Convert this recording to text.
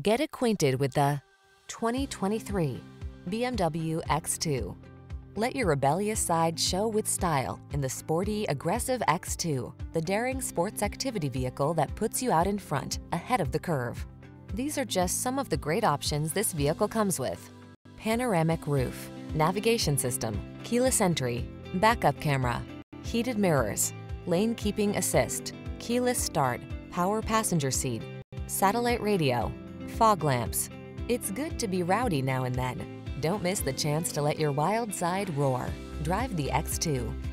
Get acquainted with the 2023 BMW X2. Let your rebellious side show with style in the sporty, aggressive X2, the daring sports activity vehicle that puts you out in front, ahead of the curve. These are just some of the great options this vehicle comes with. Panoramic roof, navigation system, keyless entry, backup camera, heated mirrors, lane keeping assist, keyless start, power passenger seat, satellite radio, fog lamps. It's good to be rowdy now and then. Don't miss the chance to let your wild side roar. Drive the X2.